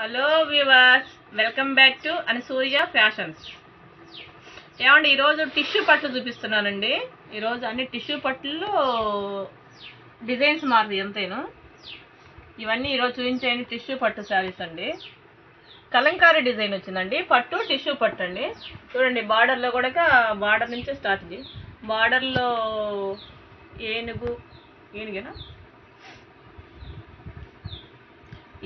Hello viewers welcome back to Anasuya fashions ఏమండి ఈరోజు tissue పట్లు చూపిస్తున్నానండి. ఈరోజు అన్ని టిష్యూ పట్లు డిజైన్స్ మారుతాయి ఎంతేను ఇవన్నీ ఈరోజు చూపించేయండి టిష్యూ పట్టు శారీస్ అండి. కలంకారీ డిజైన్ వచ్చిందండి. పట్టు టిష్యూ పట్టు అండి. చూడండి బార్డర్లో కూడా బార్డర్ నుంచే స్టార్ట్ ఇది. బార్డర్లో ఏనుగు ఏనుగేనా?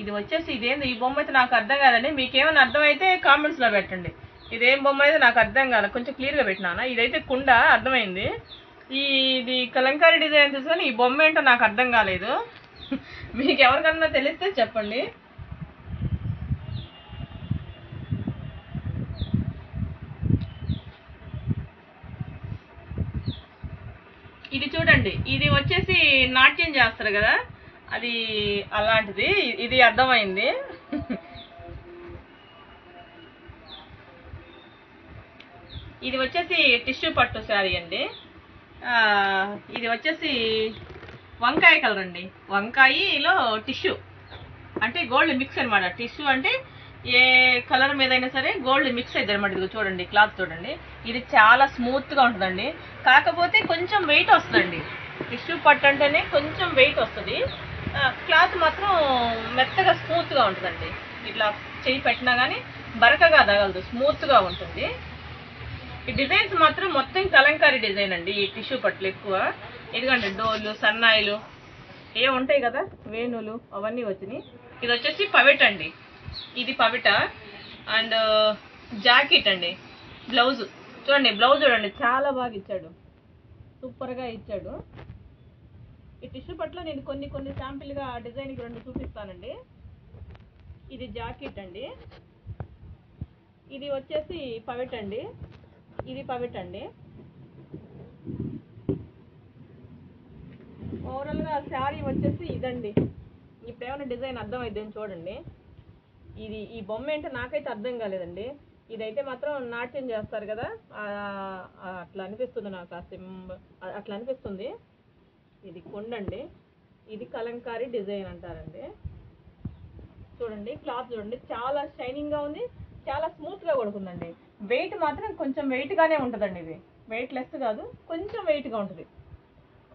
ఇది వచ్చేసి ఇదేంది? ఈ బొమ్మ అయితే నాకు అర్థం కాదండి. మీకేమైనా అర్థమైతే కామెంట్స్లో పెట్టండి. ఇదేం బొమ్మ అయితే నాకు అర్థం కాదు కొంచెం క్లియర్గా పెట్టినానా ఇదైతే కుండ అర్థమైంది. ఈ ఇది కలంకారీ డిజైన్ చూసుకొని ఈ బొమ్మ ఏంటో నాకు అర్థం కాలేదు. మీకు ఎవరికన్నా తెలిస్తే చెప్పండి. ఇది చూడండి. ఇది వచ్చేసి నాట్యం చేస్తారు కదా? అది అలాంటిది. ఇది అర్థమైంది. ఇది వచ్చేసి టిష్యూ పట్టు శారీ అండి. ఇది వచ్చేసి వంకాయ కలర్ అండి. వంకాయలో టిష్యూ. అంటే గోల్డ్ మిక్స్ అనమాట టిష్యూ అంటే ఏ కలర్ మీద అయినా సరే గోల్డ్ మిక్స్ అవుతుంది అనమాట ఇది చూడండి క్లాత్ చూడండి. ఇది చాలా స్మూత్గా ఉంటుందండి. కాకపోతే కొంచెం వెయిట్ వస్తుందండి. టిష్యూ పట్టు అంటేనే కొంచెం వెయిట్ వస్తుంది. క్లాత్ మాత్రం మెత్తగా స్మూత్గా ఉంటుందండి. ఇట్లా చేయి పెట్టినా కానీ బరకగా తగలదు స్మూత్గా ఉంటుంది. ఈ డిజైన్స్ మాత్రం మొత్తం కలంకారీ డిజైన్ అండి ఈ టిష్యూ పట్లు ఎక్కువ. ఎందుకంటే డోర్లు సన్నాయిలు ఏ ఉంటాయి కదా వేణులు అవన్నీ వచ్చినాయి. ఇది వచ్చేసి పవిట అండి. ఇది పవిట. అండ్ జాకెట్ అండి బ్లౌజ్. చూడండి బ్లౌజ్ చూడండి చాలా బాగా ఇచ్చాడు. సూపర్గా ఇచ్చాడు. ఈ టిష్యూ పట్ల నేను కొన్ని కొన్ని శాంపిల్గా డిజైన్కి రెండు చూపిస్తానండి. ఇది జాకెట్ అండి. ఇది వచ్చేసి పవిట్ అండి. ఇది పవిట్ అండి. ఓవరాల్గా శారీ వచ్చేసి ఇదండి. ఇప్పుడు ఏమైనా డిజైన్ అర్థమైందని చూడండి. ఇది ఈ బొమ్మ ఏంటో నాకైతే అర్థం కాలేదండి. ఇదైతే మాత్రం నాట్యం చేస్తారు కదా. అట్లా అనిపిస్తుంది నాకు ఆ సింబ అట్లా అనిపిస్తుంది. ఇది కొండండి. ఇది కలంకారీ డిజైన్ అంటారండి. చూడండి క్లాత్ చూడండి చాలా షైనింగ్గా ఉంది చాలా స్మూత్గా కొడుకుందండి వెయిట్ మాత్రం కొంచెం వెయిట్గానే ఉంటుందండి ఇది. వెయిట్ లెస్ కాదు కొంచెం వెయిట్గా ఉంటుంది.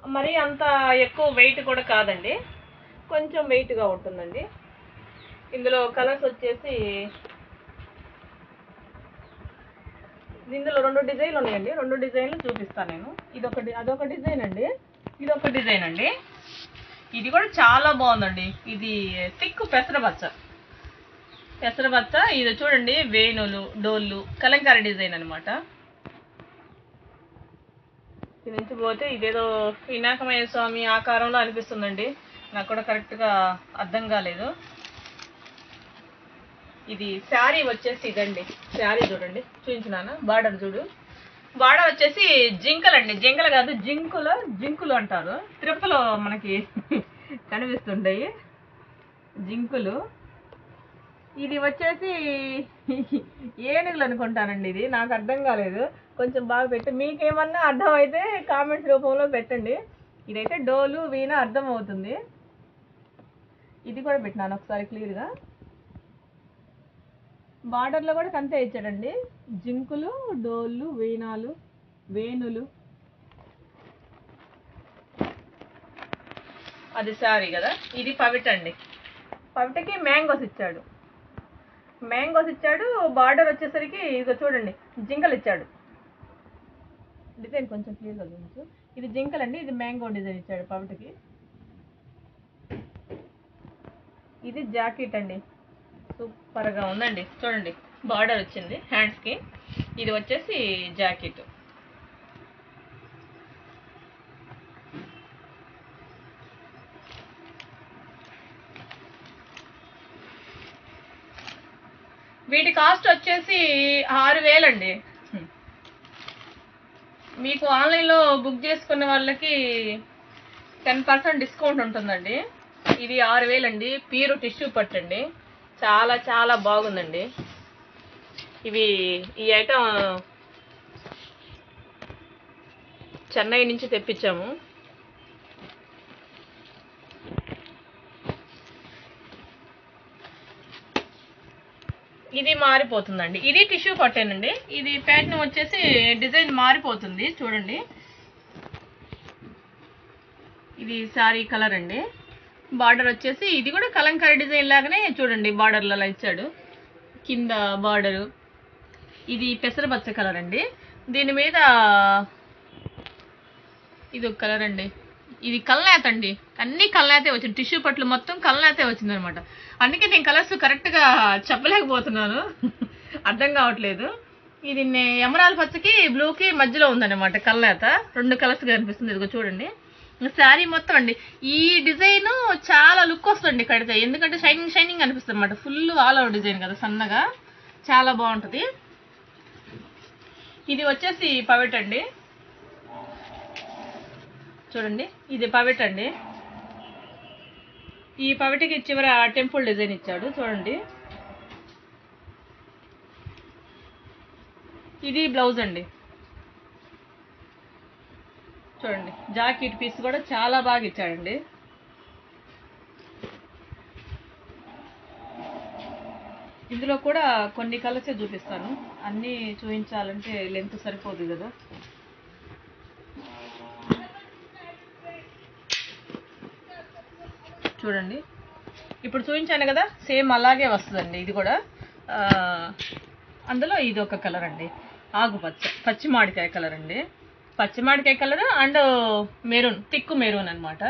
మరి అంత ఎక్కువ వెయిట్ కూడా కాదండి. కొంచెం వెయిట్గా ఉంటుందండి. ఇందులో కలర్స్ వచ్చేసి ఇందులో రెండు డిజైన్లు ఉన్నాయండి. రెండు డిజైన్లు చూపిస్తాను నేను. ఇదొక అదొక డిజైన్ అండి. ఇది ఒక డిజైన్ అండి. ఇది కూడా చాలా బాగుందండి. ఇది థిక్ పెసరబచ్చ. పెసరబచ్చ ఇది చూడండి వేణులు డోళ్ళు కలంకారీ డిజైన్ అన్నమాట. ఇది నుంచి పోతే ఇదేదో వినాయకమయ్య స్వామి ఆకారంలో అనిపిస్తుందండి. నాకు కూడా కరెక్ట్గా అర్థం కాలేదు. ఇది శారీ వచ్చేసి ఇదండి. శారీ చూడండి. చూపించినానా? బార్డర్ చూడు. వాడ వచ్చేసి జింకలండి. జింకలు కాదు జింకులు జింకులు అంటారు. తిరుపతిలో మనకి కనిపిస్తుంటాయి. జింకులు. ఇది వచ్చేసి ఏనుగులు అనుకుంటానండి ఇది. నాకు అర్థం కాలేదు. కొంచెం బాగా పెట్టి. మీకేమన్నా అర్థం అయితే కామెంట్స్ రూపంలో పెట్టండి. ఇదైతే డోలు వీణ అర్థం అవుతుంది ఇది కూడా పెట్టినాను ఒకసారి క్లియర్గా. బార్డర్లో కూడా కంతే ఇచ్చాడండి. జింకులు డోళ్ళు వీణాలు వేణులు. అది సారీ కదా? ఇది పవిట అండి. పవిటకి మ్యాంగోస్ ఇచ్చాడు. మ్యాంగోస్ ఇచ్చాడు. బార్డర్ వచ్చేసరికి ఇదిగో చూడండి జింకలు ఇచ్చాడు. డిజైన్ కొంచెం క్లియర్గా చూపించు. ఇది జింకలు అండి ఇది మ్యాంగో డిజైన్ ఇచ్చాడు పవిటకి. ఇది జాకెట్ అండి. సూపర్గా ఉందండి. చూడండి బార్డర్ వచ్చింది హ్యాండ్స్కి ఇది వచ్చేసి జాకెట్. వీటి కాస్ట్ వచ్చేసి ఆరు వేలండి. మీకు ఆన్లైన్లో బుక్ చేసుకున్న వాళ్ళకి టెన్ పర్సెంట్ డిస్కౌంట్ ఉంటుందండి. ఇది ఆరు వేలండి. పీరు టిష్యూ పట్టండి. చాలా చాలా బాగుందండి. ఇవి ఈ ఐటమ్ చెన్నై నుంచి తెప్పించాము. ఇది మారిపోతుందండి. ఇది టిష్యూ పట్టేనండి. ఇది ప్యాటర్న్ వచ్చేసి డిజైన్ మారిపోతుంది. చూడండి. ఇది సారీ కలర్ అండి. బార్డర్ వచ్చేసి ఇది కూడా కలంకారీ డిజైన్ లాగానే చూడండి బార్డర్లలో ఇచ్చాడు. కింద బార్డరు. ఇది పెసరపచ్చ కలర్ అండి. దీని మీద ఇది ఒక కలర్ అండి. ఇది కల్నేత అండి. అన్ని కల్నేతే వచ్చింది. టిష్యూ పట్లు మొత్తం కల్నేతే వచ్చింది అనమాట అందుకే నేను కలర్స్ కరెక్ట్గా చెప్పలేకపోతున్నాను. అర్థం కావట్లేదు. ఇది నే- పచ్చకి బ్లూకి మధ్యలో ఉందన్నమాట కల్నేత. రెండు కలర్స్ కనిపిస్తుంది. ఇదిగో చూడండి. శారీ మొత్తం అండి. ఈ డిజైన్ చాలా లుక్ వస్తుంది కడితే ఎందుకంటే షైనింగ్ షైనింగ్ అనిపిస్తుంది అనమాట ఫుల్ ఆల్ ఓవర్ డిజైన్ కదా సన్నగా. చాలా బాగుంటుంది. ఇది వచ్చేసి పవెట్ అండి. చూడండి ఇది పవెట్ అండి. ఈ పవిటికి చివర టెంపుల్ డిజైన్ ఇచ్చాడు చూడండి. ఇది బ్లౌజ్ అండి. చూడండి. జాకెట్ పీస్ కూడా చాలా బాగా ఇచ్చాడండి. ఇందులో కూడా కొన్ని కలర్సే చూపిస్తాను. అన్నీ చూపించాలంటే లెంత్ సరిపోదు కదా. చూడండి. ఇప్పుడు చూపించాను కదా సేమ్ అలాగే వస్తుందండి ఇది కూడా. అందులో ఇది ఒక కలర్ అండి. ఆకుపచ్చ పచ్చి మామిడికాయ కలర్ అండి. పచ్చి మామిడికాయ colour and maroon thick maroon అనమాట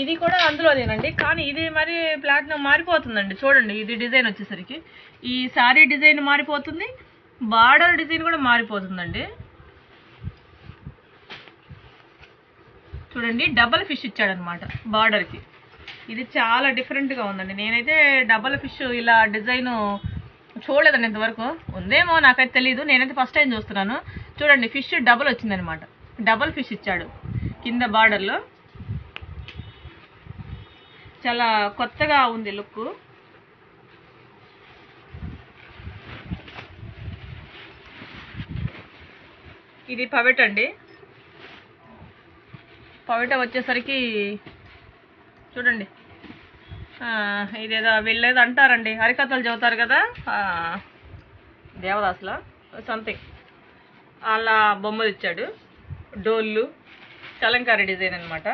ఇది కూడా అందులోదేనండి కానీ ఇది మరి ప్లాట్నం మారిపోతుందండి. చూడండి ఇది డిజైన్ వచ్చేసరికి. ఈ శారీ డిజైన్ మారిపోతుంది బార్డర్ డిజైన్ కూడా మారిపోతుందండి. చూడండి డబల్ ఫిష్ ఇచ్చాడనమాట బార్డర్కి. ఇది చాలా డిఫరెంట్గా ఉందండి. నేనైతే డబల్ ఫిష్ ఇలా డిజైను చూడలేదండి ఇంతవరకు. ఉందేమో నాకైతే తెలియదు నేనైతే ఫస్ట్ టైం చూస్తున్నాను. చూడండి ఫిష్ డబల్ వచ్చిందనమాట డబల్ ఫిష్ ఇచ్చాడు. కింద బార్డర్లో చాలా కొత్తగా ఉంది లుక్ ఇది పవిట అండి. పవిట వచ్చేసరికి చూడండి. ఇదేదో వీళ్ళేదో అంటారండి హరికథలు చెబుతారు కదా? ఆ, దేవదాసులో? సంథింగ్. అలా బొమ్మలు ఇచ్చాడు. డోళ్ళు. కలంకారీ డిజైన్ అన్నమాట.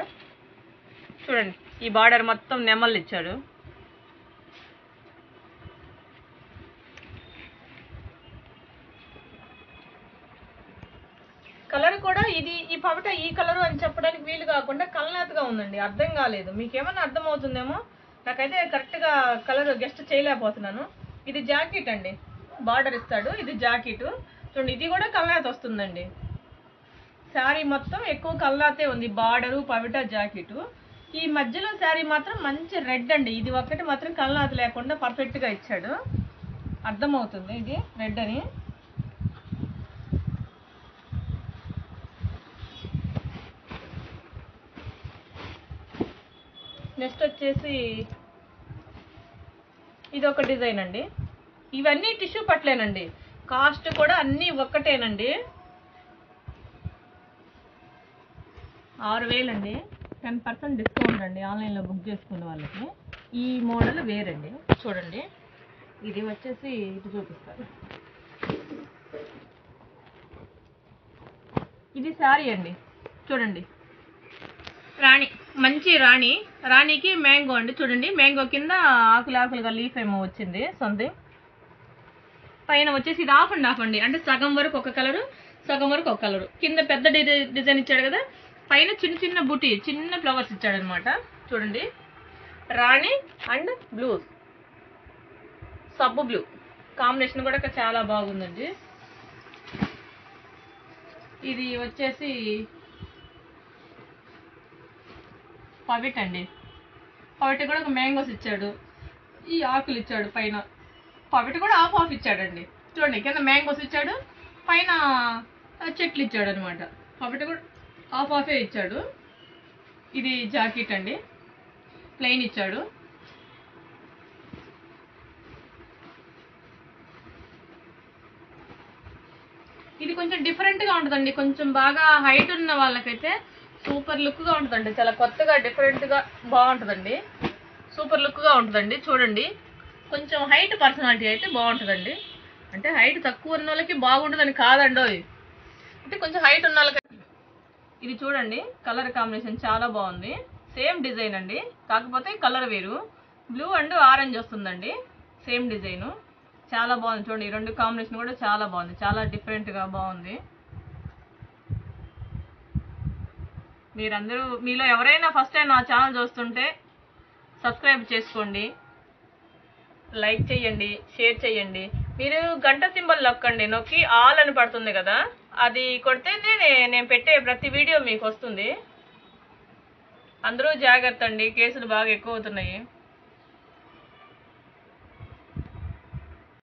చూడండి ఈ బార్డర్ మొత్తం నెమళ్ళు ఇచ్చాడు. కలర్ కూడా ఇది ఈ పవిట ఈ కలరు అని చెప్పడానికి వీలు కాకుండా కలనాతగా ఉందండి. అర్థం కాలేదు. మీకేమన్నా అర్థం అవుతుందేమో నాకైతే కరెక్ట్గా కలర్ గెస్ట్ చేయలేకపోతున్నాను. ఇది జాకెట్ అండి. బార్డర్ ఇస్తాడు. ఇది జాకెట్. చూడండి ఇది కూడా కల్లాత్ వస్తుందండి. శారీ మొత్తం ఎక్కువ కల్లాతే ఉంది. బార్డరు పవిట జాకెట్. ఈ మధ్యలో శారీ మాత్రం మంచి రెడ్ అండి. ఇది ఒక్కటి మాత్రం కల్లాత లేకుండా పర్ఫెక్ట్గా ఇచ్చాడు. అర్థమవుతుంది ఇది రెడ్ అని. నెక్స్ట్ వచ్చేసి ఇది ఒక డిజైన్ అండి. ఇవన్నీ టిష్యూ పట్లేనండి. కాస్ట్ కూడా అన్నీ ఒక్కటేనండి. ఆరు వేలండి టెన్ పర్సెంట్ డిస్కౌంట్ అండి. ఆన్లైన్లో బుక్ చేసుకున్న వాళ్ళకి. ఈ మోడల్ వేరండి. చూడండి. ఇది వచ్చేసి ఇది చూపిస్తారు ఇది శారీ అండి. చూడండి. రాణి. మంచి రాణి. రాణికి మ్యాంగో అండి. చూడండి మ్యాంగో కింద ఆకులు ఆకులుగా లీఫ్ ఏమో వచ్చింది సంథింగ్ పైన వచ్చేసి ఇది ఆఫ్ అండ్ ఆఫ్ అండి. అంటే సగం వరకు ఒక కలరు సగం వరకు ఒక కలరు కింద పెద్ద డిజైన్ ఇచ్చాడు కదా. పైన చిన్న చిన్న బుటీ చిన్న ఫ్లవర్స్ ఇచ్చాడు అనమాట చూడండి. రాణి అండ్ బ్లూ సబ్బు బ్లూ కాంబినేషన్ కూడా చాలా బాగుందండి. ఇది వచ్చేసి పవిట్ అండి పవిట కూడా ఒక మ్యాంగోస్ ఇచ్చాడు. ఈ ఆకులు ఇచ్చాడు పైన. పవిట కూడా ఆఫ్ ఆఫ్ ఇచ్చాడండి. చూడండి కింద మ్యాంగోస్ ఇచ్చాడు పైన చెట్లు ఇచ్చాడు అనమాట పవిట కూడా ఆఫ్ ఆఫే ఇచ్చాడు. ఇది జాకెట్ అండి. ప్లెయిన్ ఇచ్చాడు. ఇది కొంచెం డిఫరెంట్గా ఉంటుందండి. కొంచెం బాగా హైట్ ఉన్న వాళ్ళకైతే సూపర్ లుక్గా ఉంటుందండి. చాలా కొత్తగా డిఫరెంట్గా బాగుంటుందండి. సూపర్ లుక్గా ఉంటుందండి. చూడండి. కొంచెం హైట్ పర్సనాలిటీ అయితే బాగుంటుందండి. అంటే హైట్ తక్కువ ఉన్న వాళ్ళకి బాగుంటుందని కాదండి అంటే కొంచెం హైట్ ఉన్న వాళ్ళకి ఇది చూడండి. కలర్ కాంబినేషన్ చాలా బాగుంది. సేమ్ డిజైన్ అండి. కాకపోతే కలర్ వేరు. బ్లూ అండ్ ఆరెంజ్ వస్తుందండి. Same design. చాలా బాగుంది. చూడండి. ఈ రెండు కాంబినేషన్ కూడా చాలా బాగుంది. చాలా డిఫరెంట్గా బాగుంది. మీరందరూ మీలో ఎవరైనా ఫస్ట్ టైం నా ఛానల్ చూస్తుంటే సబ్స్క్రైబ్ చేసుకోండి. లైక్ చేయండి షేర్ చేయండి. మీరు గంట సింబల్ నొక్కండి నొక్కి ఆల్ అని పడుతుంది కదా? అది కొడితేనే నేను పెట్టే ప్రతి వీడియో మీకు వస్తుంది. అందరూ జాగ్రత్త అండి కేసులు బాగా ఎక్కువ అవుతున్నాయి.